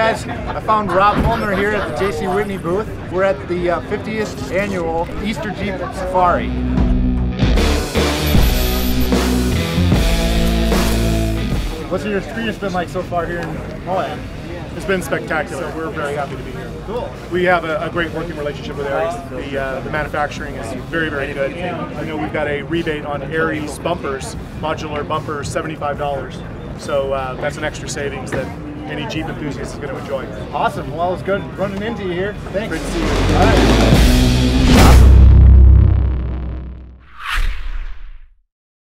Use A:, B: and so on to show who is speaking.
A: guys, I found Rob Mullner here at the JC Whitney booth. We're at the uh, 50th annual Easter Jeep Safari. What's your experience been like so far here in Moab?
B: It's been spectacular. We're very happy to be here.
A: Cool.
B: We have a, a great working relationship with Aries. The, uh, the manufacturing is very, very good. I know we've got a rebate on Aries bumpers, modular bumpers, $75. So uh, that's an extra savings that any Jeep enthusiast is going to enjoy.
A: Awesome. Well, it's good running into you here. Thanks.
B: Great to see you.
A: All right.